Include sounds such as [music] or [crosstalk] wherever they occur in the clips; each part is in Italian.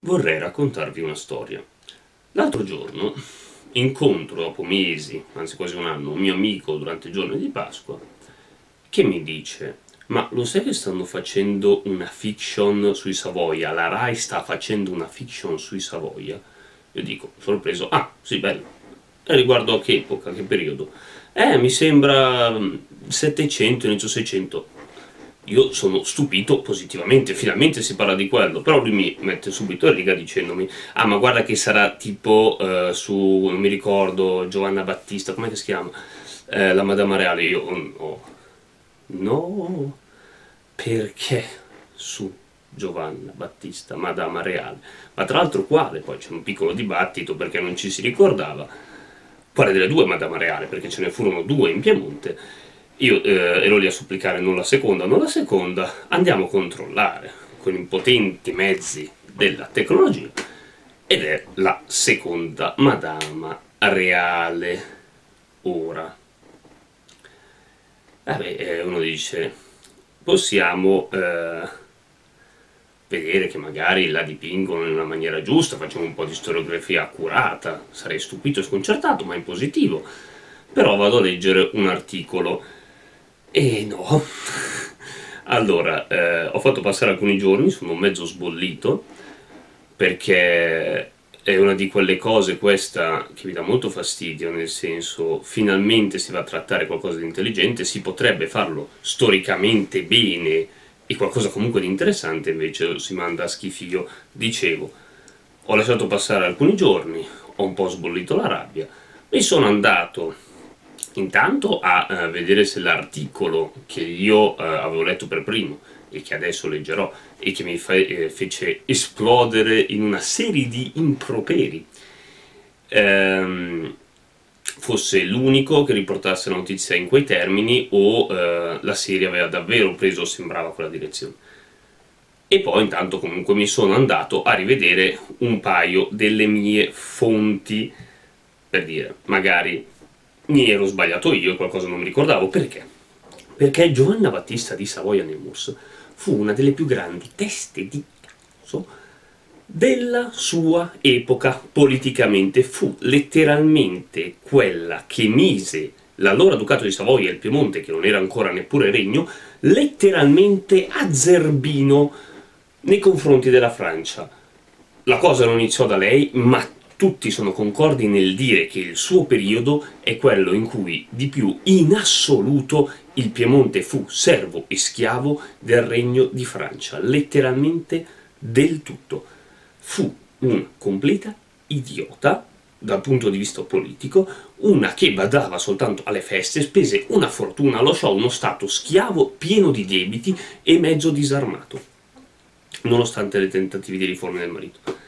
Vorrei raccontarvi una storia. L'altro giorno incontro, dopo mesi, anzi quasi un anno, un mio amico durante il giorno di Pasqua che mi dice ma lo sai che stanno facendo una fiction sui Savoia? La RAI sta facendo una fiction sui Savoia? Io dico, sorpreso, ah, sì, bello. E riguardo a che epoca, che periodo? Eh, mi sembra 700, inizio 600 io sono stupito positivamente, finalmente si parla di quello, però lui mi mette subito in riga dicendomi ah ma guarda che sarà tipo uh, su, non mi ricordo, Giovanna Battista, come si chiama? Eh, la Madama Reale, io oh, no, no, perché su Giovanna Battista, Madama Reale? Ma tra l'altro quale? Poi c'è un piccolo dibattito perché non ci si ricordava quale delle due Madama Reale, perché ce ne furono due in Piemonte, io eh, ero lì a supplicare non la seconda, non la seconda, andiamo a controllare con i potenti mezzi della tecnologia ed è la seconda Madama Reale ora. Vabbè, eh, uno dice, possiamo eh, vedere che magari la dipingono in una maniera giusta, facciamo un po' di storiografia accurata, sarei stupito e sconcertato, ma in positivo. Però vado a leggere un articolo e no. Allora, eh, ho fatto passare alcuni giorni, sono mezzo sbollito, perché è una di quelle cose questa che mi dà molto fastidio, nel senso, finalmente si va a trattare qualcosa di intelligente, si potrebbe farlo storicamente bene e qualcosa comunque di interessante, invece si manda a schifio. Dicevo, ho lasciato passare alcuni giorni, ho un po' sbollito la rabbia, mi sono andato intanto a uh, vedere se l'articolo che io uh, avevo letto per primo e che adesso leggerò e che mi eh, fece esplodere in una serie di improperi ehm, fosse l'unico che riportasse la notizia in quei termini o eh, la serie aveva davvero preso sembrava quella direzione. E poi intanto comunque mi sono andato a rivedere un paio delle mie fonti, per dire, magari mi ero sbagliato io, qualcosa non mi ricordavo, perché? Perché Giovanna Battista di Savoia-Nemours fu una delle più grandi teste di cazzo della sua epoca politicamente, fu letteralmente quella che mise l'allora Ducato di Savoia e il Piemonte, che non era ancora neppure regno, letteralmente a zerbino nei confronti della Francia. La cosa non iniziò da lei, ma tutti sono concordi nel dire che il suo periodo è quello in cui di più in assoluto il Piemonte fu servo e schiavo del regno di Francia, letteralmente del tutto. Fu un completa idiota dal punto di vista politico, una che badava soltanto alle feste, spese una fortuna, lasciò uno stato schiavo pieno di debiti e mezzo disarmato, nonostante le tentative di riforma del marito.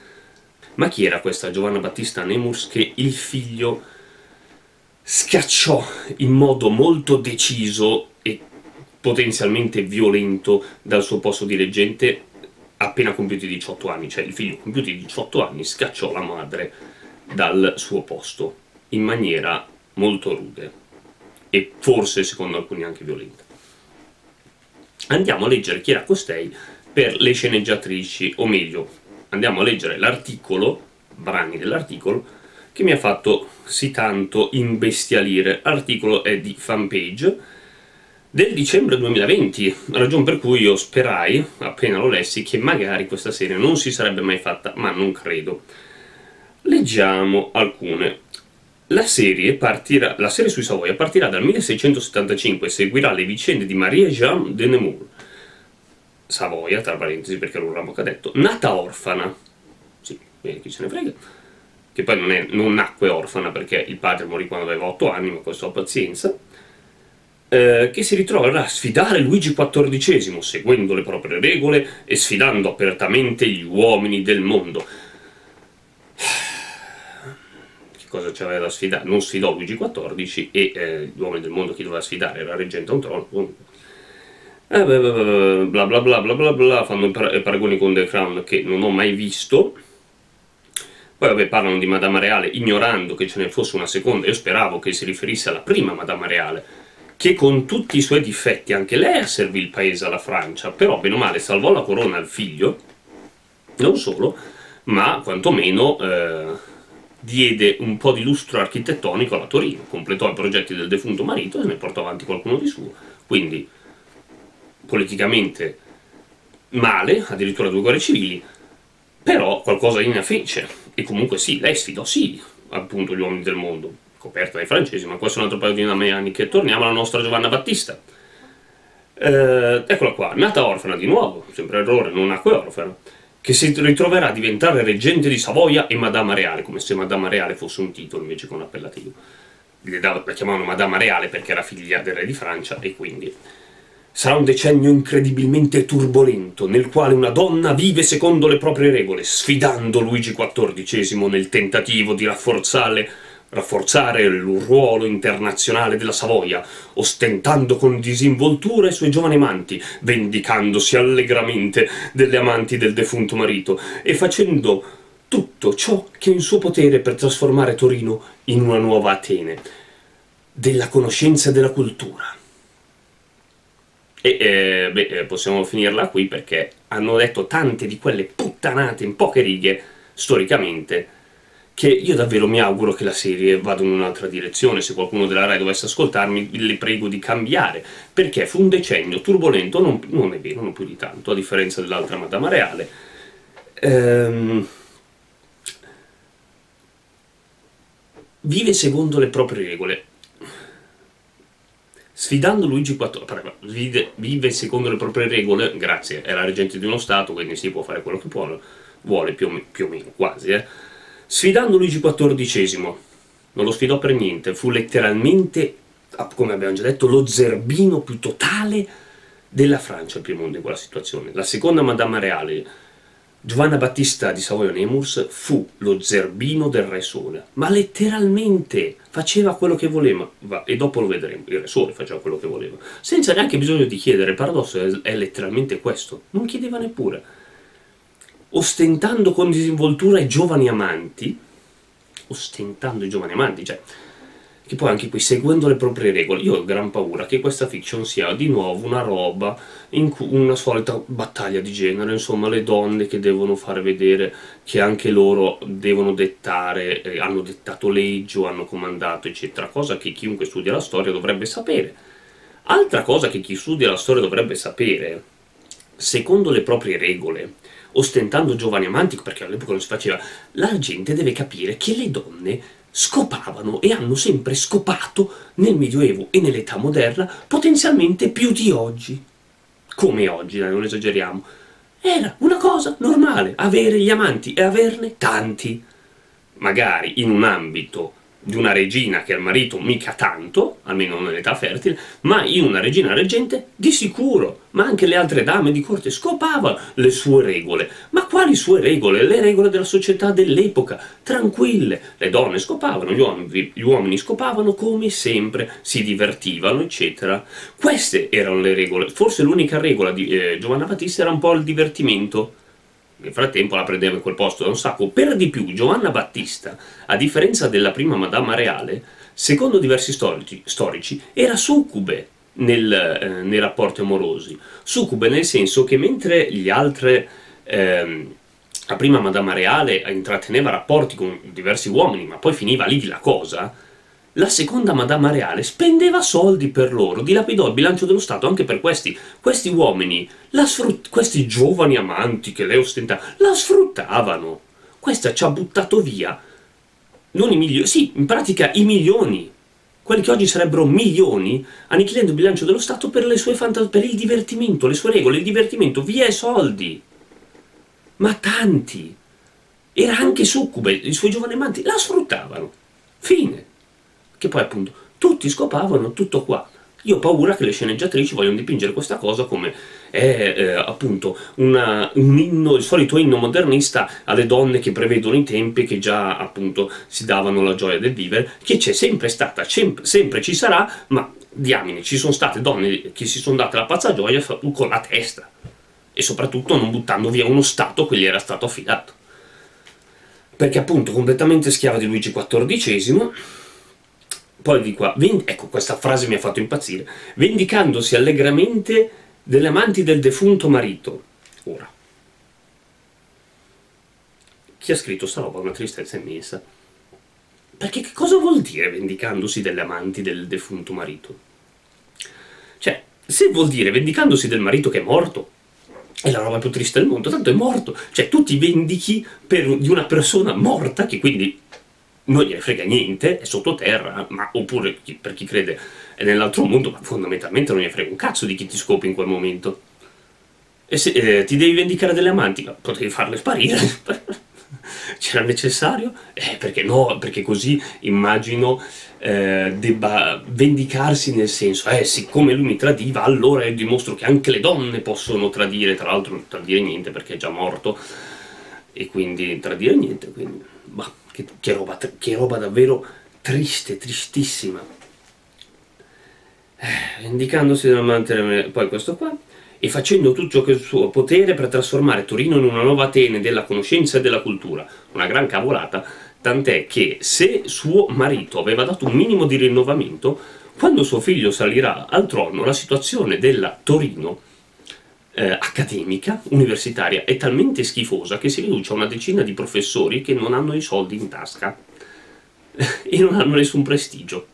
Ma chi era questa Giovanna Battista Nemours che il figlio schiacciò in modo molto deciso e potenzialmente violento dal suo posto di reggente appena compiuti 18 anni, cioè il figlio compiuti 18 anni scacciò la madre dal suo posto in maniera molto rude e forse secondo alcuni anche violenta. Andiamo a leggere chi era costei per le sceneggiatrici, o meglio, andiamo a leggere l'articolo, brani dell'articolo, che mi ha fatto sì tanto imbestialire. L'articolo è di fanpage del dicembre 2020, ragione per cui io sperai, appena lo lessi, che magari questa serie non si sarebbe mai fatta, ma non credo. Leggiamo alcune. La serie, partirà, la serie sui Savoia partirà dal 1675 e seguirà le vicende di Marie-Jeanne de Nemours, Savoia, tra parentesi perché era un ramo cadetto, nata orfana, sì, chi se ne frega, che poi non, è, non nacque orfana perché il padre morì quando aveva 8 anni, ma questo ha pazienza, eh, che si ritroverà a sfidare Luigi XIV, seguendo le proprie regole e sfidando apertamente gli uomini del mondo. [sighs] Che cosa c'aveva da sfidare? Non sfidò Luigi XIV e eh, gli uomini del mondo chi doveva sfidare? Era reggente a un trono, eh, bla bla bla bla bla bla, fanno paragoni con The Crown che non ho mai visto. Poi vabbè, parlano di Madama Reale, ignorando che ce ne fosse una seconda. Io speravo che si riferisse alla prima Madama Reale, che con tutti i suoi difetti, anche lei servì il paese alla Francia, però bene o male salvò la corona al figlio, non solo, ma quantomeno eh, diede un po' di lustro architettonico alla Torino, completò i progetti del defunto marito e ne portò avanti qualcuno di suo. Quindi, politicamente male, addirittura due guerre civili, però qualcosa in fece. E comunque sì, lei sfidò sì, appunto, gli uomini del mondo, coperta dai francesi, ma questo è un altro paio di anni che torniamo alla nostra Giovanna Battista. Eh, eccola qua, nata orfana di nuovo, sempre errore, non nacque orfana che si ritroverà a diventare reggente di Savoia e Madama Reale, come se Madama Reale fosse un titolo invece che un appellativo. La chiamavano Madama Reale perché era figlia del re di Francia e quindi... Sarà un decennio incredibilmente turbolento, nel quale una donna vive secondo le proprie regole, sfidando Luigi XIV nel tentativo di rafforzare rafforzare il ruolo internazionale della Savoia, ostentando con disinvoltura i suoi giovani amanti, vendicandosi allegramente delle amanti del defunto marito e facendo tutto ciò che è in suo potere per trasformare Torino in una nuova Atene, della conoscenza e della cultura. E eh, beh, eh, possiamo finirla qui perché hanno detto tante di quelle puttanate in poche righe, storicamente, che io davvero mi auguro che la serie vada in un'altra direzione, se qualcuno della RAI dovesse ascoltarmi le prego di cambiare, perché fu un decennio turbolento, non, non è vero, non più di tanto, a differenza dell'altra Madama Reale. Ehm, vive secondo le proprie regole, sfidando Luigi XIV, vive, secondo le proprie regole, grazie, è la reggente di uno Stato, quindi si può fare quello che vuole, vuole più, o, più o meno, quasi, eh Sfidando Luigi XIV, non lo sfidò per niente, fu letteralmente, come abbiamo già detto, lo zerbino più totale della Francia il Piemonte in quella situazione. La seconda Madama Reale, Giovanna Battista di Savoia-Nemours, fu lo zerbino del Re Sole, ma letteralmente faceva quello che voleva, e dopo lo vedremo, il Re Sole faceva quello che voleva, senza neanche bisogno di chiedere, il paradosso è letteralmente questo, non chiedeva neppure. Ostentando con disinvoltura i giovani amanti, ostentando i giovani amanti, cioè, che poi anche qui seguendo le proprie regole, io ho gran paura che questa fiction sia di nuovo una roba, in una solita battaglia di genere, insomma le donne che devono fare vedere che anche loro devono dettare, eh, hanno dettato leggi o hanno comandato, eccetera, cosa che chiunque studia la storia dovrebbe sapere. Altra cosa che chi studia la storia dovrebbe sapere, secondo le proprie regole, ostentando giovani amanti, perché all'epoca non si faceva, la gente deve capire che le donne scopavano e hanno sempre scopato nel Medioevo e nell'età moderna potenzialmente più di oggi. Come oggi, non esageriamo. Era una cosa normale avere gli amanti e averne tanti. Magari in un ambito di una regina che al marito mica tanto, almeno nell'età fertile, ma in una regina reggente di sicuro, ma anche le altre dame di corte scopavano le sue regole. Ma quali sue regole? Le regole della società dell'epoca, tranquille. Le donne scopavano, gli uomini, gli uomini scopavano come sempre, si divertivano, eccetera. Queste erano le regole. Forse l'unica regola di eh, Giovanna Battista era un po' il divertimento, nel frattempo la prendeva in quel posto da un sacco. Per di più, Giovanna Battista, a differenza della prima Madama Reale, secondo diversi storici, storici era succube nel, eh, nei rapporti amorosi. Succube nel senso che mentre gli altri... Ehm, la prima Madama Reale intratteneva rapporti con diversi uomini, ma poi finiva lì la cosa, la seconda Madama Reale spendeva soldi per loro, dilapidò il bilancio dello Stato anche per questi. Questi uomini, questi giovani amanti che lei ostentava, la sfruttavano. Questa ci ha buttato via, non i milioni, sì, in pratica i milioni, quelli che oggi sarebbero milioni, annichilendo il bilancio dello Stato per per il divertimento, le sue regole, il divertimento, via i soldi. Ma tanti. Era anche succube, i suoi giovani amanti la sfruttavano. Fine che poi appunto tutti scopavano tutto qua. Io ho paura che le sceneggiatrici vogliono dipingere questa cosa come è eh, appunto una, un inno, il solito inno modernista alle donne che prevedono i tempi che già appunto si davano la gioia del vivere, che c'è sempre stata, sempre, sempre ci sarà, ma diamine, ci sono state donne che si sono date la pazza gioia con la testa e soprattutto non buttando via uno Stato che gli era stato affidato. Perché appunto completamente schiava di Luigi XIV poi di qua, ecco questa frase mi ha fatto impazzire, vendicandosi allegramente delle amanti del defunto marito. Ora, chi ha scritto sta roba ha una tristezza immensa. Perché che cosa vuol dire vendicandosi delle amanti del defunto marito? Cioè, se vuol dire vendicandosi del marito che è morto, è la roba più triste del mondo, tanto è morto. Cioè, tu ti vendichi per, di una persona morta, che quindi non gliene frega niente, è sottoterra, ma oppure per chi crede è nell'altro mondo, ma fondamentalmente non gliene frega un cazzo di chi ti scopre in quel momento. E se eh, ti devi vendicare delle amanti, ma potevi farle sparire. [laughs] C'era necessario? Eh, perché no, perché così immagino eh, debba vendicarsi nel senso, eh, siccome lui mi tradiva, allora io dimostro che anche le donne possono tradire, tra l'altro non tradire niente perché è già morto, e quindi tradire niente, quindi, bah, che, che, roba, che roba davvero triste, tristissima. Eh, vendicandosi dell'amante, poi questo qua, e facendo tutto ciò che il suo potere per trasformare Torino in una nuova Atene della conoscenza e della cultura. Una gran cavolata, tant'è che se suo marito aveva dato un minimo di rinnovamento, quando suo figlio salirà al trono, la situazione della Torino eh, accademica, universitaria, è talmente schifosa che si riduce a una decina di professori che non hanno i soldi in tasca [laughs] e non hanno nessun prestigio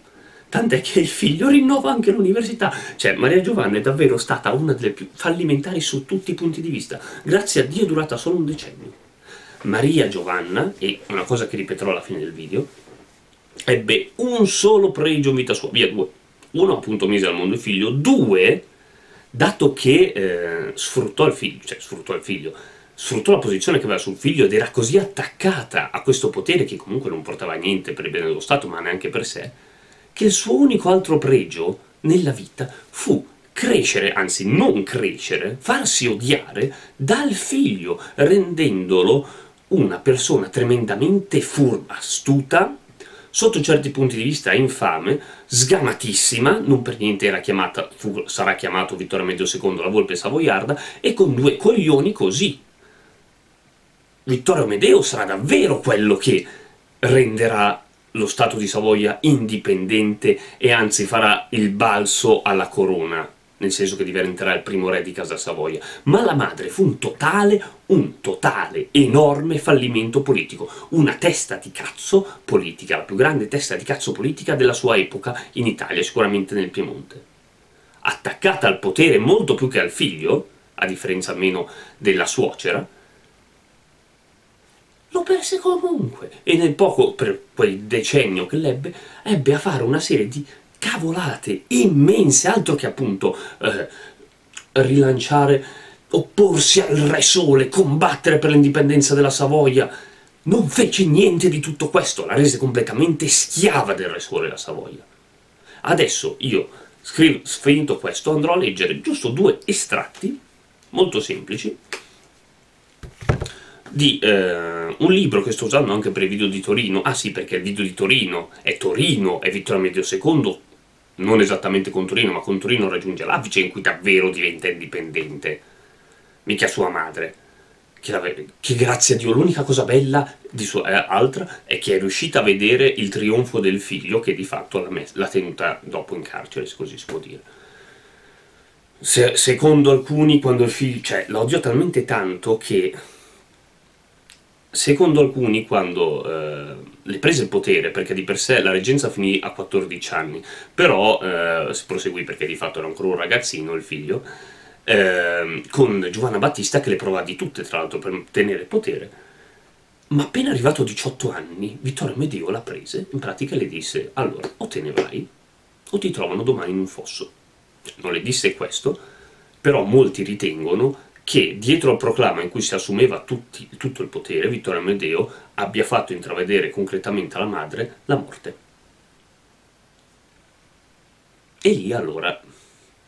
tant'è che il figlio rinnova anche l'università. Cioè, Maria Giovanna è davvero stata una delle più fallimentari su tutti i punti di vista. Grazie a Dio è durata solo un decennio. Maria Giovanna, e una cosa che ripeterò alla fine del video, ebbe un solo pregio in vita sua, via due. Uno appunto mise al mondo il figlio, due, dato che eh, sfruttò il figlio, cioè sfruttò il figlio, sfruttò la posizione che aveva sul figlio ed era così attaccata a questo potere che comunque non portava niente per il bene dello Stato, ma neanche per sé, che il suo unico altro pregio nella vita fu crescere, anzi non crescere, farsi odiare dal figlio, rendendolo una persona tremendamente furba, astuta, sotto certi punti di vista infame, sgamatissima, non per niente era chiamata, fu, sarà chiamato Vittorio Medio II la volpe savoiarda, e con due coglioni così. Vittorio Medeo sarà davvero quello che renderà lo Stato di Savoia indipendente e anzi farà il balzo alla corona, nel senso che diventerà il primo re di Casa Savoia, ma la madre fu un totale, un totale, enorme fallimento politico, una testa di cazzo politica, la più grande testa di cazzo politica della sua epoca in Italia, sicuramente nel Piemonte. Attaccata al potere molto più che al figlio, a differenza almeno della suocera, lo perse comunque. E nel poco, per quel decennio che l'ebbe, ebbe a fare una serie di cavolate immense, altro che appunto eh, rilanciare, opporsi al Re Sole, combattere per l'indipendenza della Savoia. Non fece niente di tutto questo, la rese completamente schiava del Re Sole la Savoia. Adesso io, scrivo, finito questo, andrò a leggere giusto due estratti, molto semplici, di eh, un libro che sto usando anche per il video di Torino. Ah sì, perché il video di Torino è Torino, è Vittorio Medio II, non esattamente con Torino, ma con Torino raggiunge l'apice in cui davvero diventa indipendente. Mica sua madre. Che, che grazie a Dio l'unica cosa bella di sua eh, altra è che è riuscita a vedere il trionfo del figlio che di fatto l'ha tenuta dopo in carcere, se così si può dire. Se, secondo alcuni, quando il figlio... cioè, l'odio talmente tanto che Secondo alcuni, quando eh, le prese il potere, perché di per sé la reggenza finì a 14 anni, però eh, si proseguì perché di fatto era ancora un ragazzino il figlio, eh, con Giovanna Battista che le provò di tutte tra l'altro per tenere il potere, ma appena arrivato a 18 anni Vittorio Medio la prese, in pratica le disse allora o te ne vai o ti trovano domani in un fosso. Non le disse questo, però molti ritengono che dietro al proclama in cui si assumeva tutti, tutto il potere, Vittorio Amedeo abbia fatto intravedere concretamente alla madre la morte. E lì allora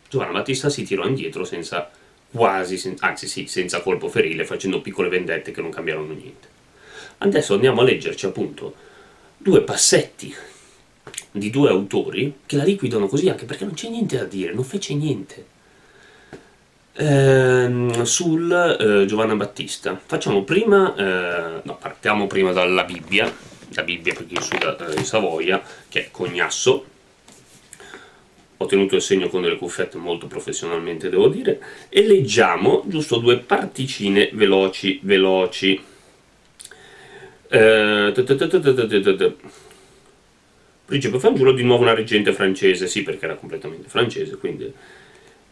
Giovanna Battista si tirò indietro senza quasi, sen anzi sì, senza colpo ferile, facendo piccole vendette che non cambiarono niente. Adesso andiamo a leggerci appunto due passetti di due autori che la liquidano così anche perché non c'è niente da dire, non fece niente ehm, sul eh, Giovanna Battista. Facciamo prima, eh, no, partiamo prima dalla Bibbia, la Bibbia per chi è su da, eh, Savoia, che è Cognasso. Ho tenuto il segno con delle cuffiette molto professionalmente, devo dire, e leggiamo giusto due particine veloci, veloci. Principe Fangiulo di nuovo una reggente francese, sì perché era completamente francese, quindi...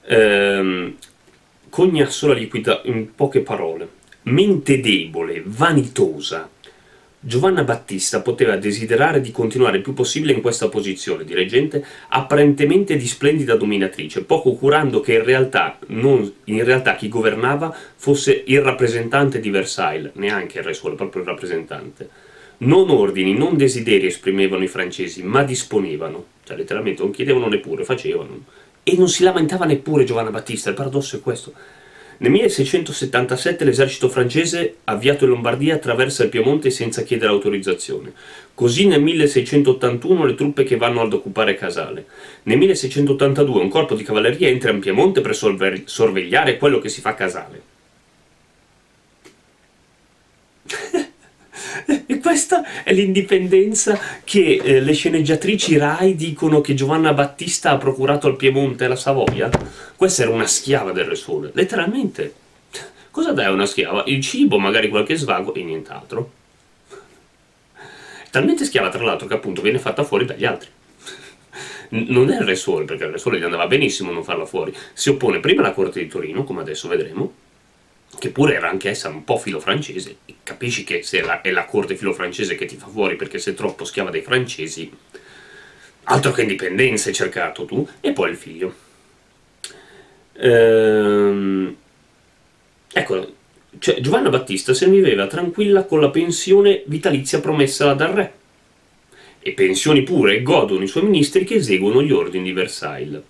Ehm, cognasso la liquida in poche parole. Mente debole, vanitosa, Giovanna Battista poteva desiderare di continuare il più possibile in questa posizione di reggente apparentemente di splendida dominatrice, poco curando che in realtà, non, in realtà chi governava fosse il rappresentante di Versailles, neanche il re solo, proprio il rappresentante. Non ordini, non desideri esprimevano i francesi, ma disponevano, cioè letteralmente non chiedevano neppure, facevano. E non si lamentava neppure Giovanna Battista, il paradosso è questo. Nel 1677 l'esercito francese, avviato in Lombardia, attraversa il Piemonte senza chiedere autorizzazione. Così nel 1681 le truppe che vanno ad occupare Casale. Nel 1682 un corpo di cavalleria entra in Piemonte per sorvegliare quello che si fa a Casale. E questa è l'indipendenza che eh, le sceneggiatrici Rai dicono che Giovanna Battista ha procurato al Piemonte e alla Savoia. Questa era una schiava del Re Sole, letteralmente. Cosa dai a una schiava? Il cibo, magari qualche svago e nient'altro. Talmente schiava, tra l'altro, che appunto viene fatta fuori dagli altri. non è il Re Sole, perché il Re Sole gli andava benissimo non farla fuori. Si oppone prima alla corte di Torino, come adesso vedremo, che pure era anch'essa un po' filo francese, capisci che se la, è la corte filo francese che ti fa fuori perché sei troppo schiava dei francesi, altro che indipendenza hai cercato tu, e poi il figlio. Ehm, ecco, cioè, Giovanna Battista se viveva tranquilla con la pensione vitalizia promessa dal re, e pensioni pure godono i suoi ministri che eseguono gli ordini di Versailles.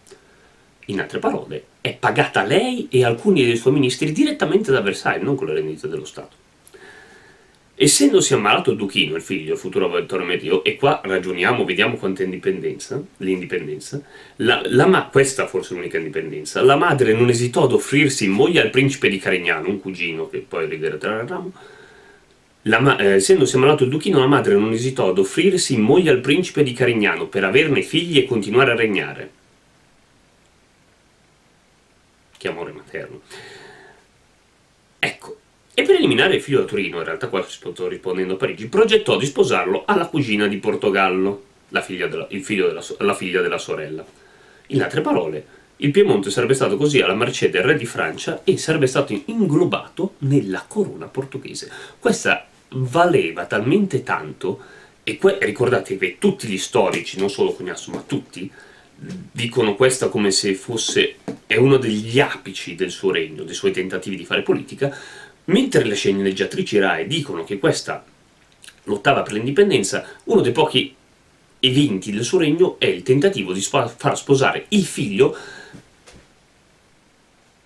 In altre parole, è pagata lei e alcuni dei suoi ministri direttamente da Versailles, non con le rendite dello Stato. Essendosi ammalato Duchino, il figlio, il futuro Vittorio Medeo, e qua ragioniamo, vediamo quanta indipendenza, l'indipendenza, la, la questa forse è l'unica indipendenza, la madre non esitò ad offrirsi in moglie al principe di Carignano, un cugino che poi rideremo, la, eh, essendosi ammalato il Duchino, la madre non esitò ad offrirsi in moglie al principe di Carignano per averne figli e continuare a regnare che amore materno. Ecco, e per eliminare il figlio da Torino, in realtà qua sto rispondendo a Parigi, progettò di sposarlo alla cugina di Portogallo, la figlia della, della, la figlia della sorella. In altre parole, il Piemonte sarebbe stato così alla mercé del re di Francia e sarebbe stato inglobato nella corona portoghese. Questa valeva talmente tanto, e ricordate che tutti gli storici, non solo Cognasso, ma tutti, dicono questa come se fosse è uno degli apici del suo regno, dei suoi tentativi di fare politica, mentre le sceneggiatrici RAE dicono che questa lottava per l'indipendenza, uno dei pochi eventi del suo regno è il tentativo di far sposare il figlio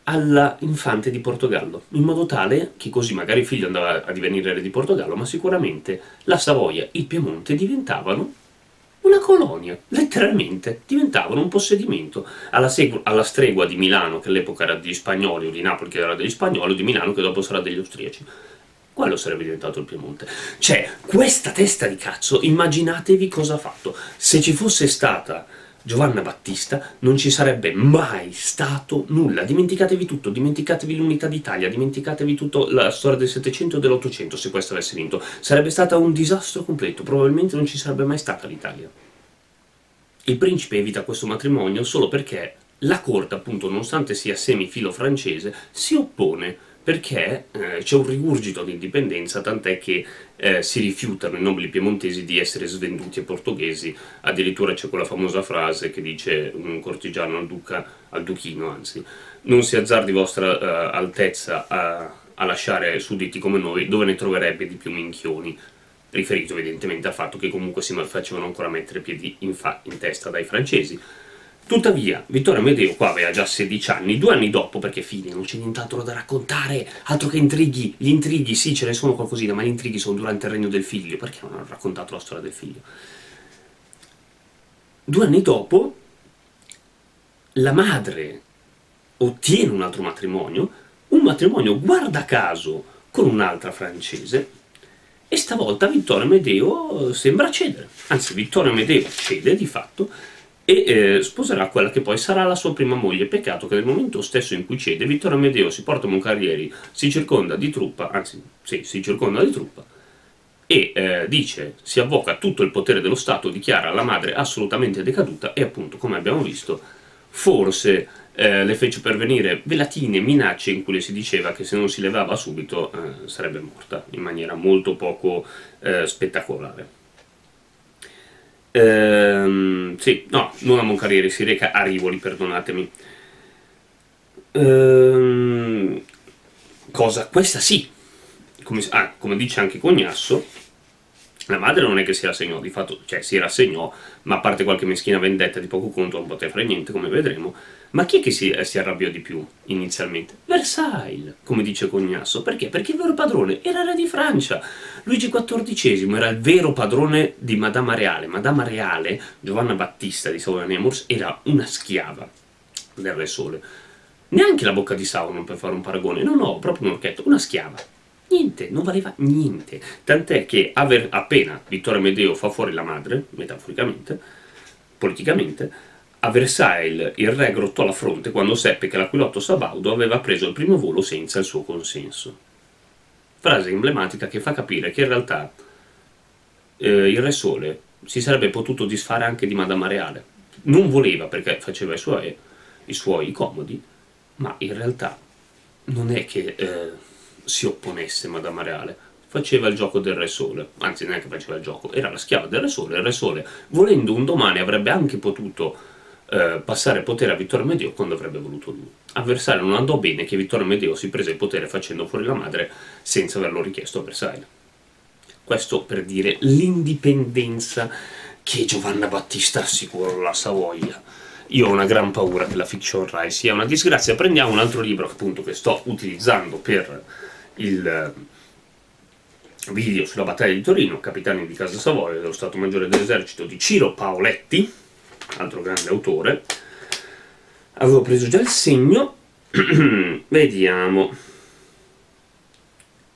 alla infante di Portogallo, in modo tale che così magari il figlio andava a divenire re di Portogallo, ma sicuramente la Savoia e il Piemonte diventavano una colonia, letteralmente, diventavano un possedimento, alla, alla, stregua di Milano, che all'epoca era degli spagnoli, o di Napoli che era degli spagnoli, o di Milano che dopo sarà degli austriaci. Quello sarebbe diventato il Piemonte. Cioè, questa testa di cazzo, immaginatevi cosa ha fatto. Se ci fosse stata Giovanna Battista non ci sarebbe mai stato nulla. Dimenticatevi tutto, dimenticatevi l'unità d'Italia, dimenticatevi tutta la storia del Settecento e dell'Ottocento se questo avesse vinto. Sarebbe stata un disastro completo, probabilmente non ci sarebbe mai stata l'Italia. Il principe evita questo matrimonio solo perché la corte, appunto, nonostante sia semifilo francese, si oppone perché eh, c'è un rigurgito di indipendenza, tant'è che eh, si rifiutano i nobili piemontesi di essere svenduti ai portoghesi, addirittura c'è quella famosa frase che dice un cortigiano al, duca, al duchino, anzi, non si azzardi vostra uh, altezza a, a lasciare sudditi come noi, dove ne troverebbe di più minchioni, riferito evidentemente al fatto che comunque si facevano ancora mettere piedi in, in testa dai francesi. Tuttavia, Vittorio Amedeo qua aveva già 16 anni, due anni dopo, perché fine, non c'è nient'altro da raccontare, altro che intrighi. Gli intrighi, sì, ce ne sono qualcosina, ma gli intrighi sono durante il regno del figlio, perché non hanno raccontato la storia del figlio? Due anni dopo, la madre ottiene un altro matrimonio, un matrimonio, guarda caso, con un'altra francese, e stavolta Vittorio Amedeo sembra cedere. Anzi, Vittorio Amedeo cede di fatto e eh, sposerà quella che poi sarà la sua prima moglie. Peccato che nel momento stesso in cui cede, Vittorio Amedeo si porta Moncarrieri, si circonda di truppa, anzi, sì, si circonda di truppa, e eh, dice, si avvoca tutto il potere dello Stato, dichiara la madre assolutamente decaduta e appunto, come abbiamo visto, forse eh, le fece pervenire velatine, minacce in cui le si diceva che se non si levava subito eh, sarebbe morta, in maniera molto poco eh, spettacolare. Ehm, sì, no, non a Moncarriere, si reca a Rivoli, perdonatemi. Ehm, cosa? Questa sì, come, ah, come dice anche Cognasso, la madre non è che si rassegnò, di fatto, cioè si rassegnò, ma a parte qualche meschina vendetta di poco conto non poteva fare niente, come vedremo. Ma chi è che si, eh, si arrabbiò di più inizialmente? Versailles, come dice Cognasso. Perché? Perché il vero padrone era re di Francia. Luigi XIV era il vero padrone di Madama Reale. Madama Reale, Giovanna Battista di Savoia-Nemours, era una schiava del Re Sole. Neanche la bocca di Sauron per fare un paragone, no, no, proprio un orchetto, una schiava. Niente, non valeva niente. Tant'è che aver, appena Vittorio Amedeo fa fuori la madre, metaforicamente, politicamente, a Versailles il re grottò la fronte quando seppe che l'aquilotto Sabaudo aveva preso il primo volo senza il suo consenso. Frase emblematica che fa capire che in realtà eh, il re Sole si sarebbe potuto disfare anche di Madama Reale. Non voleva perché faceva i suoi, i suoi comodi, ma in realtà non è che... Eh, si opponesse Madama Reale, faceva il gioco del Re Sole, anzi neanche faceva il gioco, era la schiava del Re Sole, il Re Sole, volendo un domani avrebbe anche potuto eh, passare potere a Vittorio Medeo quando avrebbe voluto lui. A Versailles non andò bene che Vittorio Medeo si prese il potere facendo fuori la madre senza averlo richiesto a Versailles. Questo per dire l'indipendenza che Giovanna Battista assicurò alla Savoia. Io ho una gran paura che la fiction Rai sia una disgrazia. Prendiamo un altro libro appunto che sto utilizzando per il eh, video sulla battaglia di Torino, capitani di Casa Savoia dello Stato Maggiore dell'Esercito di Ciro Paoletti, altro grande autore. Avevo preso già il segno, [clears throat] vediamo.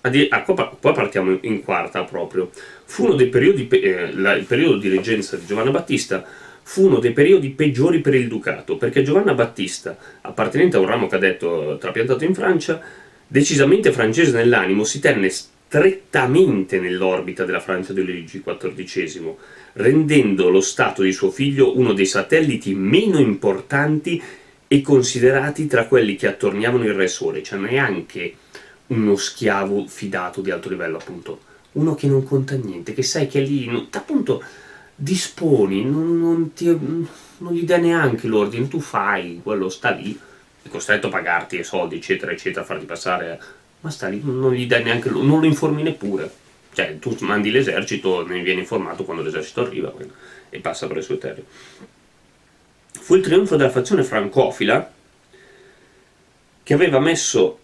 Ah, qua partiamo in quarta proprio. Fu uno dei periodi, eh, la, il periodo di reggenza di Giovanna Battista fu uno dei periodi peggiori per il ducato, perché Giovanna Battista, appartenente a un ramo cadetto trapiantato in Francia, decisamente francese nell'animo, si tenne strettamente nell'orbita della Francia di Luigi XIV, rendendo lo stato di suo figlio uno dei satelliti meno importanti e considerati tra quelli che attorniavano il Re Sole, cioè neanche uno schiavo fidato di alto livello, appunto, uno che non conta niente, che sai che lì, appunto, disponi, non, non, ti, non gli dai neanche l'ordine, tu fai, quello sta lì, è costretto a pagarti i soldi, eccetera, eccetera, a farti passare, ma sta lì, non gli dai neanche, non lo informi neppure. Cioè, tu mandi l'esercito, ne viene informato quando l'esercito arriva e passa per le sue terre. Fu il trionfo della fazione francofila che aveva messo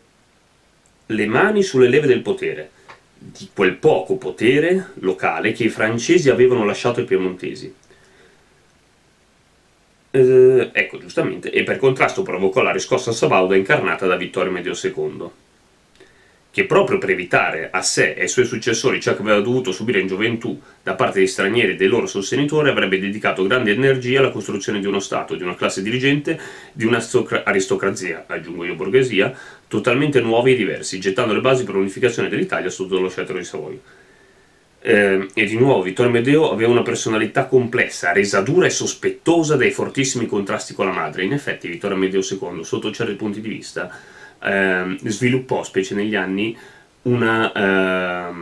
le mani sulle leve del potere, di quel poco potere locale che i francesi avevano lasciato ai piemontesi eh, ecco, giustamente, e per contrasto provocò la riscossa sabauda incarnata da Vittorio Medio II, che proprio per evitare a sé e ai suoi successori ciò che aveva dovuto subire in gioventù da parte dei stranieri e dei loro sostenitori, avrebbe dedicato grande energia alla costruzione di uno Stato, di una classe dirigente, di un'aristocrazia, aggiungo io borghesia, totalmente nuovi e diversi, gettando le basi per l'unificazione dell'Italia sotto lo scettro di Savoia. Eh, e di nuovo Vittorio Medeo aveva una personalità complessa, resa dura e sospettosa dai fortissimi contrasti con la madre. In effetti Vittorio Medeo II, sotto certi punti di vista, eh, sviluppò, specie negli anni, una eh,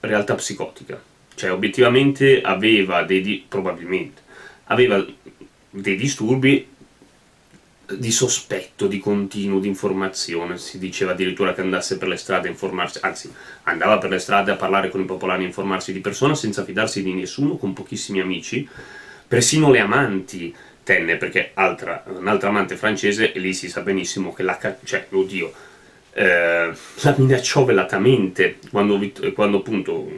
realtà psicotica. Cioè, obiettivamente aveva dei, aveva dei disturbi di sospetto, di continuo, di informazione, si diceva addirittura che andasse per le strade a informarsi, anzi andava per le strade a parlare con i popolani, a informarsi di persona senza fidarsi di nessuno, con pochissimi amici, persino le amanti tenne, perché altra, un'altra amante francese, e lì si sa benissimo che la, cioè, oddio, eh, la minacciò velatamente, quando, quando appunto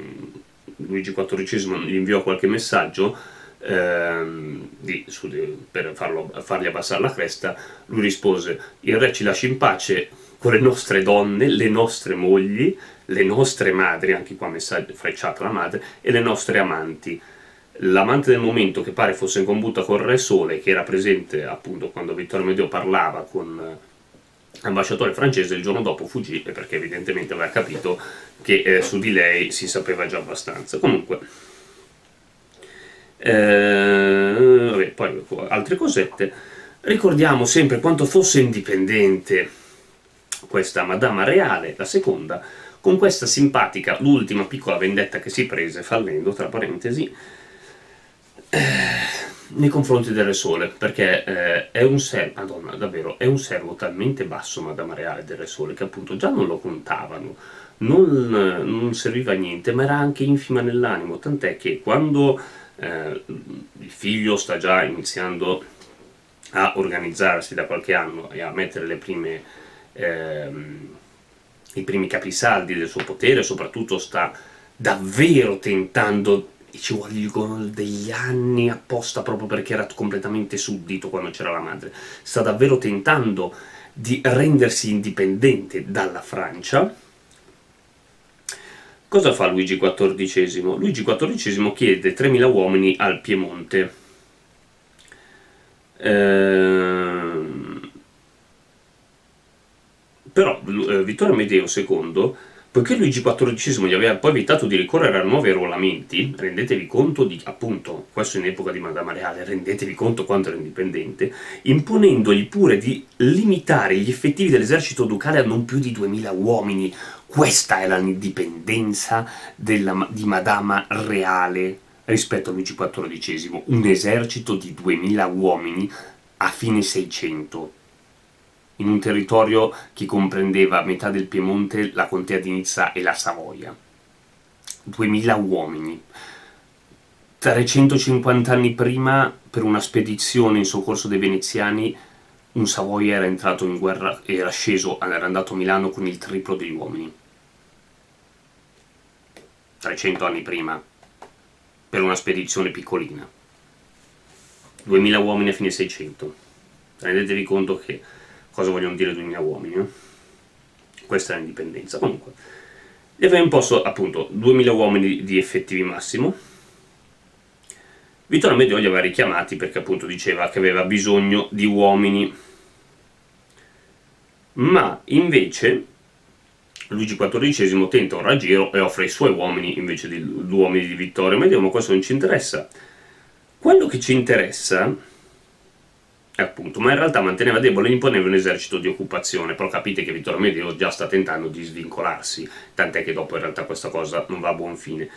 Luigi XIV gli inviò qualche messaggio, ehm, di, su, per farlo, fargli abbassare la cresta, lui rispose il re ci lasci in pace con le nostre donne, le nostre mogli, le nostre madri, anche qua messaggio frecciato la madre, e le nostre amanti. L'amante del momento che pare fosse in combutta con il Re Sole, che era presente appunto quando Vittorio Medeo parlava con, ambasciatore francese il giorno dopo fuggì perché evidentemente aveva capito che eh, su di lei si sapeva già abbastanza. Comunque, eh, vabbè, poi altre cosette. Ricordiamo sempre quanto fosse indipendente questa Madama Reale, la seconda, con questa simpatica, l'ultima piccola vendetta che si prese, fallendo, tra parentesi, eh, nei confronti del Re Sole, perché eh, è un servo, madonna, davvero, è un servo talmente basso, Madama Reale del Re Sole, che appunto già non lo contavano, non, non serviva a niente, ma era anche infima nell'animo, tant'è che quando eh, il figlio sta già iniziando a organizzarsi da qualche anno e a mettere le prime ehm, i primi capisaldi del suo potere, soprattutto sta davvero tentando, ci vogliono degli anni apposta proprio perché era completamente suddito quando c'era la madre, sta davvero tentando di rendersi indipendente dalla Francia. Cosa fa Luigi XIV? Luigi XIV chiede 3.000 uomini al Piemonte. Ehm però eh, Vittorio Amedeo II, poiché Luigi XIV gli aveva poi evitato di ricorrere a nuovi arruolamenti, rendetevi conto di, appunto, questo in epoca di Madama Reale, rendetevi conto quanto era indipendente, imponendogli pure di limitare gli effettivi dell'esercito ducale a non più di 2000 uomini. Questa è l'indipendenza della, di Madama Reale rispetto a Luigi XIV, un esercito di 2000 uomini a fine 600 in un territorio che comprendeva metà del Piemonte, la contea di Nizza e la Savoia. 2000 uomini. 350 anni prima, per una spedizione in soccorso dei veneziani, un Savoia era entrato in guerra, era sceso, era andato a Milano con il triplo degli uomini. 300 anni prima, per una spedizione piccolina. 2000 uomini a fine 600. Rendetevi conto che cosa vogliono dire 2000 uomini, no? Questa è l'indipendenza. Comunque, gli aveva imposto appunto 2000 uomini di effettivi massimo. Vittorio Amedeo li aveva richiamati perché appunto diceva che aveva bisogno di uomini. Ma invece Luigi XIV tenta un raggiro e offre i suoi uomini invece degli uomini di Vittorio Amedeo, ma questo non ci interessa. Quello che ci interessa appunto, ma in realtà manteneva debole e imponeva un esercito di occupazione, però capite che Vittorio Medeo già sta tentando di svincolarsi, tant'è che dopo in realtà questa cosa non va a buon fine.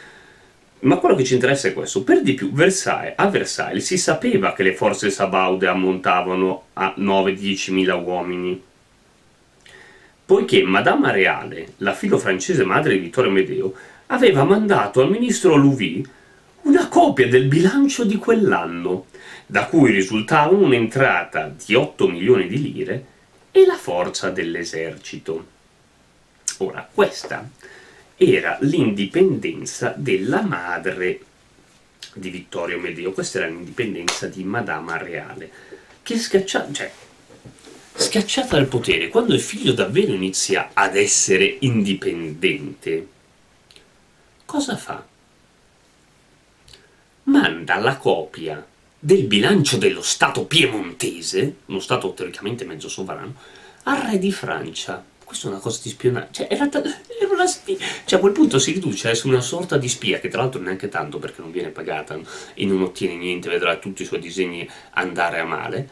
Ma quello che ci interessa è questo, per di più Versailles, a Versailles si sapeva che le forze sabaude ammontavano a 9-10 mila uomini, poiché Madama Reale, la filo francese madre di Vittorio Medeo, aveva mandato al ministro Louis una copia del bilancio di quell'anno, da cui risultava un'entrata di 8 milioni di lire e la forza dell'esercito. Ora, questa era l'indipendenza della madre di Vittorio Medeo, questa era l'indipendenza di Madama Reale, che scacciata, cioè, scacciata dal potere, quando il figlio davvero inizia ad essere indipendente, cosa fa? manda la copia del bilancio dello Stato piemontese, uno Stato teoricamente mezzo sovrano, al re di Francia. Questa è una cosa di spionaggio. Cioè, era, era una spia. Cioè, a quel punto si riduce a essere una sorta di spia, che tra l'altro neanche tanto perché non viene pagata e non ottiene niente, vedrà tutti i suoi disegni andare a male.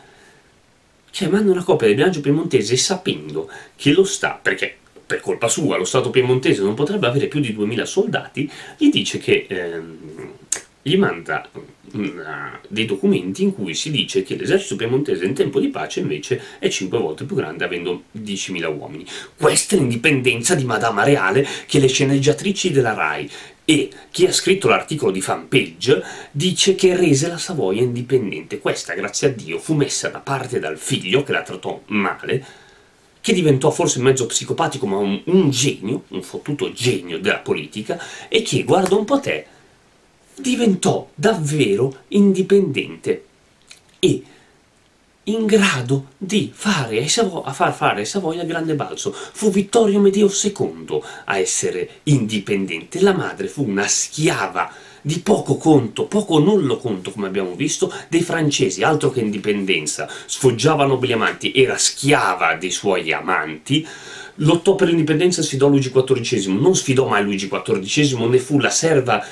Cioè, manda una copia del bilancio piemontese sapendo che lo Stato, perché per colpa sua lo Stato piemontese non potrebbe avere più di 2000 soldati, gli dice che ehm, gli manda uh, dei documenti in cui si dice che l'esercito piemontese in tempo di pace invece è 5 volte più grande avendo 10.000 uomini. Questa è l'indipendenza di Madama Reale che le sceneggiatrici della RAI e chi ha scritto l'articolo di fanpage dice che rese la Savoia indipendente. Questa, grazie a Dio, fu messa da parte dal figlio che la trattò male che diventò forse mezzo psicopatico ma un, un genio, un fottuto genio della politica e che, guarda un po' te, diventò davvero indipendente e in grado di fare a, far fare a Savoia il grande balzo. Fu Vittorio Medeo II a essere indipendente. La madre fu una schiava di poco conto, poco nullo conto, come abbiamo visto, dei francesi, altro che indipendenza, sfoggiava nobili amanti, era schiava dei suoi amanti, lottò per l'indipendenza, sfidò Luigi XIV, non sfidò mai Luigi XIV, ne fu la serva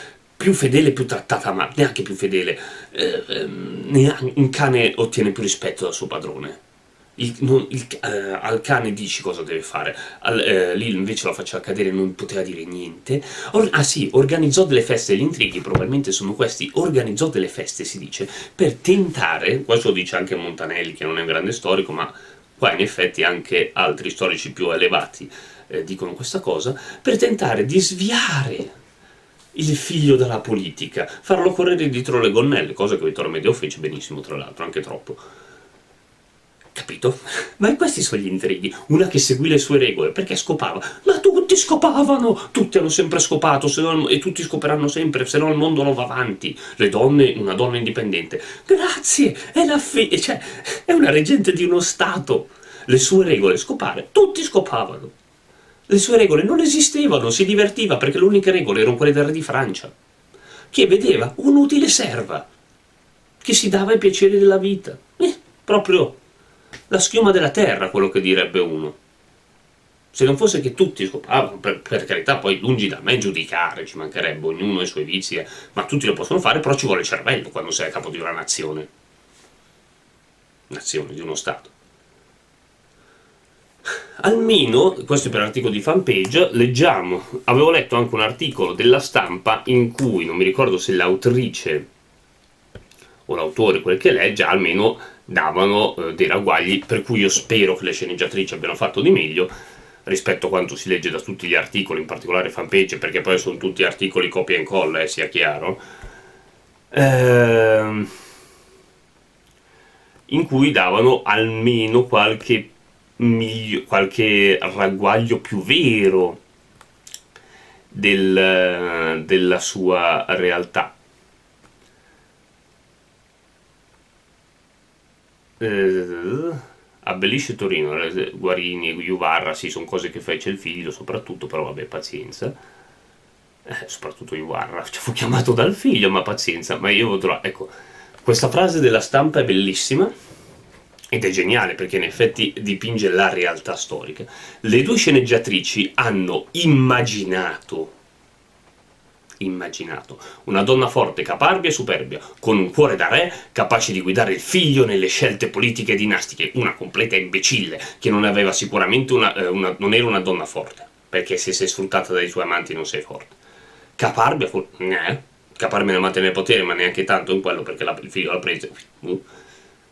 più fedele, più trattata, ma neanche più fedele. Eh, ehm, un cane ottiene più rispetto dal suo padrone. Il, non, il, eh, al cane dici cosa deve fare, al, eh, lì invece lo faceva cadere non poteva dire niente. Or, ah sì, organizzò delle feste, gli intrighi probabilmente sono questi, organizzò delle feste si dice, per tentare, questo lo dice anche Montanelli che non è un grande storico, ma qua in effetti anche altri storici più elevati eh, dicono questa cosa, per tentare di sviare il figlio dalla politica, farlo correre dietro le gonnelle, cosa che Vittorio Medeo fece benissimo tra l'altro, anche troppo. Capito? Ma questi sono gli intrighi. Una che seguì le sue regole, perché scopava. Ma tutti scopavano! Tutti hanno sempre scopato, non, e tutti scoperanno sempre, se no il mondo non va avanti. Le donne, una donna indipendente. Grazie! È la figlia, cioè, è una reggente di uno Stato. Le sue regole, scopare. Tutti scopavano. Le sue regole non esistevano, si divertiva perché le uniche regole erano quelle del re di Francia, che vedeva un'utile serva, che si dava i piaceri della vita. Eh, proprio la schiuma della terra, quello che direbbe uno. Se non fosse che tutti scopavano, per, per, carità, poi lungi da me giudicare, ci mancherebbe, ognuno i suoi vizi, eh, ma tutti lo possono fare, però ci vuole cervello quando sei a capo di una nazione. Nazione, di uno Stato. Almeno, questo è per l'articolo di fanpage, leggiamo, avevo letto anche un articolo della stampa in cui, non mi ricordo se l'autrice o l'autore, quel che legge, almeno davano eh, dei ragguagli, per cui io spero che le sceneggiatrici abbiano fatto di meglio rispetto a quanto si legge da tutti gli articoli, in particolare fanpage, perché poi sono tutti articoli copia e incolla, eh, sia chiaro, ehm, in cui davano almeno qualche, qualche ragguaglio più vero del, della sua realtà. eh, abbellisce Torino, Guarini e Juvarra, sì, sono cose che fece il figlio soprattutto, però vabbè, pazienza. Eh, soprattutto Juvarra, ci fu chiamato dal figlio, ma pazienza, ma io voterò, ecco, questa frase della stampa è bellissima, ed è geniale perché in effetti dipinge la realtà storica. Le due sceneggiatrici hanno immaginato immaginato. Una donna forte, caparbia e superbia, con un cuore da re, capace di guidare il figlio nelle scelte politiche e dinastiche, una completa imbecille, che non aveva sicuramente una, eh, una, non era una donna forte, perché se sei sfruttata dai tuoi amanti non sei forte. Caparbia, eh, caparbia nel mantenere potere, ma neanche tanto in quello perché la, il figlio l'ha preso. Uh.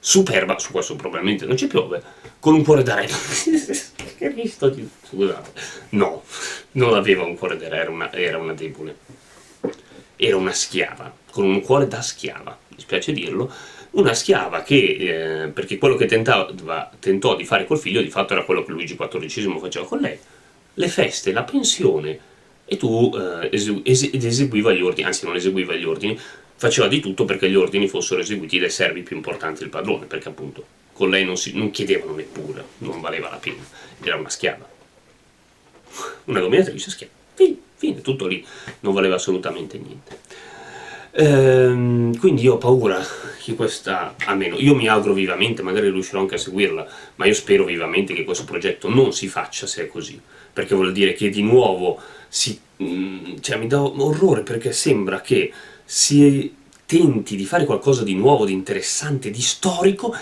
Superba, su questo probabilmente non ci piove, con un cuore da re. [laughs] che visto, scusate. No, non aveva un cuore da re, era una, era una debole era una schiava, con un cuore da schiava, mi spiace dirlo, una schiava che, eh, perché quello che tentava, tentò di fare col figlio di fatto era quello che Luigi XIV faceva con lei, le feste, la pensione, e tu eh, eseguiva gli ordini, anzi non eseguiva gli ordini, faceva di tutto perché gli ordini fossero eseguiti dai servi più importanti del padrone, perché appunto con lei non, si, non chiedevano neppure, non valeva la pena, era una schiava, una dominatrice schiava. Fine, fine, tutto lì, non valeva assolutamente niente. Ehm, quindi io ho paura che questa, almeno io mi auguro vivamente, magari riuscirò anche a seguirla, ma io spero vivamente che questo progetto non si faccia se è così, perché vuol dire che di nuovo si, mm, cioè, mi dà orrore perché sembra che si tenti di fare qualcosa di nuovo, di interessante, di storico,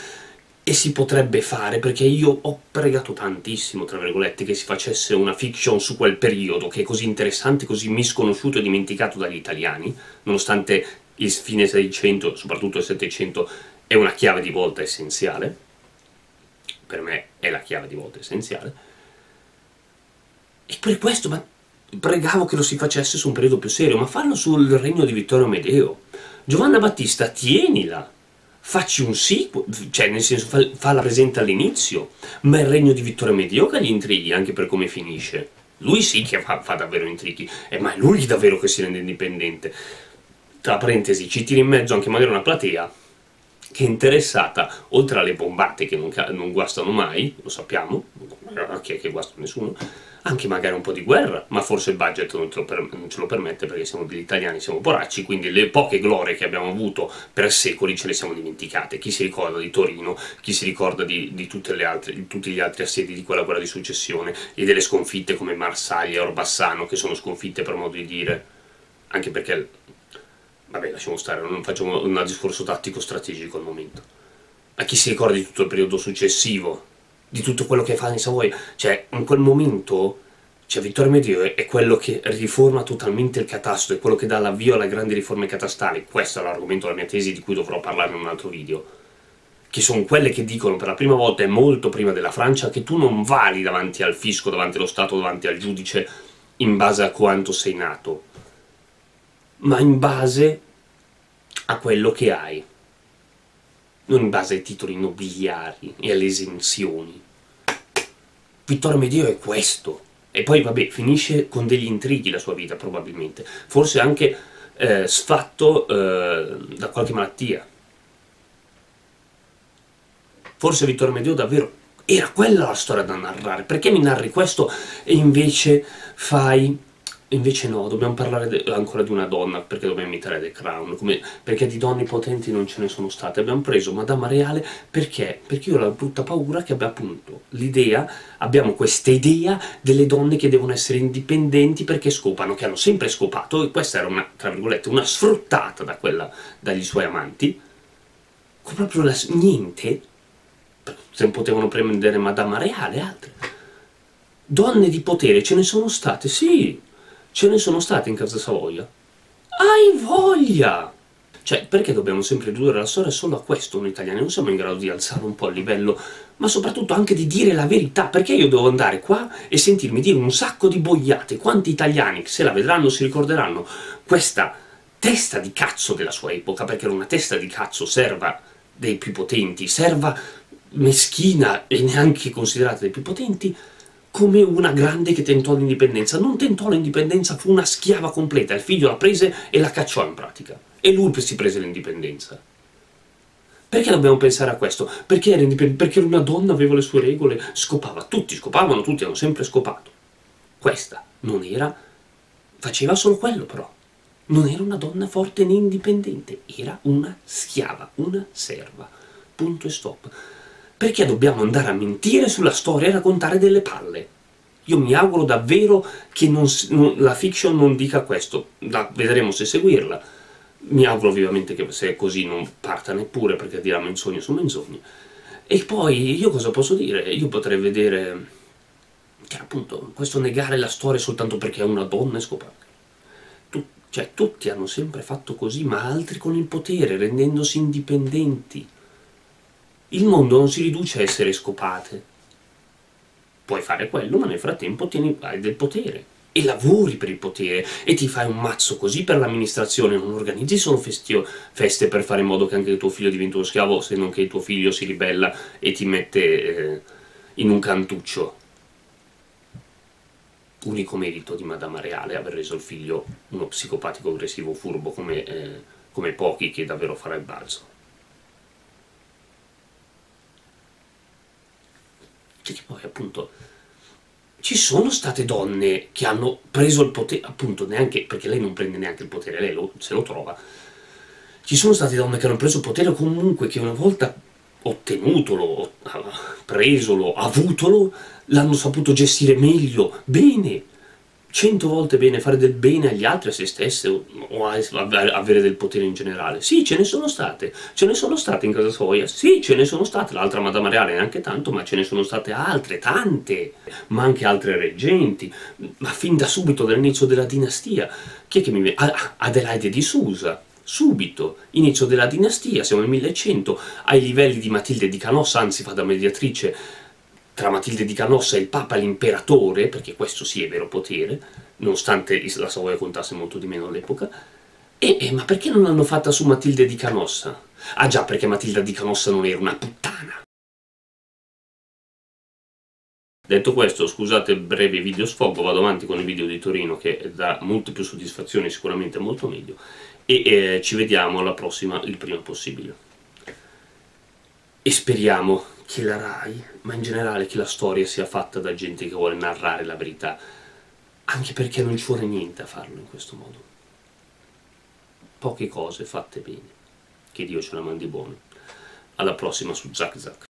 e si potrebbe fare, perché io ho pregato tantissimo, tra virgolette, che si facesse una fiction su quel periodo, che è così interessante, così misconosciuto e dimenticato dagli italiani, nonostante il fine 600, soprattutto il 700, è una chiave di volta essenziale, per me è la chiave di volta essenziale, e per questo, ma pregavo che lo si facesse su un periodo più serio, ma fallo sul regno di Vittorio Medeo. Giovanna Battista, tienila! facci un sequel, cioè nel senso fa, falla presente all'inizio, ma il regno di Vittorio Medioca gli intrighi anche per come finisce. Lui sì che fa, fa davvero intrighi, eh, ma è lui davvero che si rende indipendente. Tra parentesi, ci tiri in mezzo anche magari una platea che è interessata, oltre alle bombate che non, non guastano mai, lo sappiamo, chi è che guasta nessuno, anche magari un po' di guerra, ma forse il budget non, non, ce lo permette perché siamo degli italiani, siamo poracci, quindi le poche glorie che abbiamo avuto per secoli ce le siamo dimenticate. Chi si ricorda di Torino, chi si ricorda di, di, altre, di tutti gli altri assedi di quella guerra di successione e delle sconfitte come Marsaglia e Orbassano, che sono sconfitte per modo di dire, anche perché, vabbè lasciamo stare, non facciamo un discorso tattico strategico al momento. Ma chi si ricorda di tutto il periodo successivo, di tutto quello che fa in Savoia. Cioè, in quel momento, cioè, Vittorio Medio è, quello che riforma totalmente il catasto, è quello che dà l'avvio alle grandi riforme catastali. Questo è l'argomento della mia tesi di cui dovrò parlare in un altro video. Che sono quelle che dicono per la prima volta e molto prima della Francia che tu non vali davanti al fisco, davanti allo Stato, davanti al giudice in base a quanto sei nato, ma in base a quello che hai non in base ai titoli nobiliari e alle esenzioni. Vittorio Medio è questo. E poi, vabbè, finisce con degli intrighi la sua vita, probabilmente. Forse anche eh, sfatto eh, da qualche malattia. Forse Vittorio Medio davvero era quella la storia da narrare. Perché mi narri questo e invece fai Invece no, dobbiamo parlare ancora di una donna, perché dobbiamo imitare The Crown, come, perché di donne potenti non ce ne sono state. Abbiamo preso Madama Reale perché? Perché io ho la brutta paura che abbia appunto l'idea, abbiamo questa idea delle donne che devono essere indipendenti perché scopano, che hanno sempre scopato, e questa era una, tra virgolette, una sfruttata da quella, dagli suoi amanti, con proprio la, niente, se potevano prendere Madama Reale altre. Donne di potere ce ne sono state, sì, Ce ne sono state in casa Savoia? Hai voglia! Cioè, perché dobbiamo sempre ridurre la storia solo a questo noi italiani? Non siamo in grado di alzare un po' il livello, ma soprattutto anche di dire la verità. Perché io devo andare qua e sentirmi dire un sacco di boiate? Quanti italiani, se la vedranno, si ricorderanno questa testa di cazzo della sua epoca, perché era una testa di cazzo serva dei più potenti, serva meschina e neanche considerata dei più potenti, come una grande che tentò l'indipendenza. Non tentò l'indipendenza, fu una schiava completa. Il figlio la prese e la cacciò in pratica. E lui si prese l'indipendenza. Perché dobbiamo pensare a questo? Perché era, perché una donna, aveva le sue regole, scopava. Tutti scopavano, tutti hanno sempre scopato. Questa non era... faceva solo quello però. Non era una donna forte né indipendente, era una schiava, una serva. Punto e stop. Perché dobbiamo andare a mentire sulla storia e raccontare delle palle? Io mi auguro davvero che non, non, la fiction non dica questo, da, vedremo se seguirla. Mi auguro vivamente che se è così non parta neppure perché dirà menzogne su menzogne. E poi io cosa posso dire? Io potrei vedere che appunto questo negare la storia soltanto perché è una donna è scopata. Tu, cioè tutti hanno sempre fatto così, ma altri con il potere, rendendosi indipendenti. Il mondo non si riduce a essere scopate. Puoi fare quello, ma nel frattempo tieni, hai del potere e lavori per il potere e ti fai un mazzo così per l'amministrazione, non organizzi solo festio, feste per fare in modo che anche tuo figlio diventi uno schiavo, se non che tuo figlio si ribella e ti mette eh, in un cantuccio. Unico merito di Madama Reale aver reso il figlio uno psicopatico aggressivo furbo come, eh, come pochi che davvero farà il balzo. Che poi appunto ci sono state donne che hanno preso il potere, appunto neanche, perché lei non prende neanche il potere, lei lo, se lo trova, ci sono state donne che hanno preso il potere comunque che una volta ottenutolo, presolo, avutolo, l'hanno saputo gestire meglio, bene, cento volte bene fare del bene agli altri, a se stesse o a avere del potere in generale. Sì, ce ne sono state, ce ne sono state in casa Soia, sì, ce ne sono state, l'altra Madama Reale neanche tanto, ma ce ne sono state altre, tante, ma anche altre reggenti, ma fin da subito dall'inizio della dinastia. Chi è che mi viene? Adelaide di Susa, subito, inizio della dinastia, siamo nel 1100, ai livelli di Matilde di Canossa, anzi fa da mediatrice tra Matilde di Canossa e il Papa l'imperatore, perché questo sì è vero potere, nonostante la Savoia contasse molto di meno all'epoca, e, e, ma perché non l'hanno fatta su Matilde di Canossa? Ah già, perché Matilda di Canossa non era una puttana. Detto questo, scusate il breve video sfogo, vado avanti con il video di Torino che dà molte più soddisfazioni, sicuramente molto meglio, e eh, ci vediamo alla prossima il prima possibile. e speriamo che la RAI, ma in generale che la storia sia fatta da gente che vuole narrare la verità, anche perché non ci vuole niente a farlo in questo modo. Poche cose fatte bene. Che Dio ce la mandi buona. Alla prossima su Zack Zack.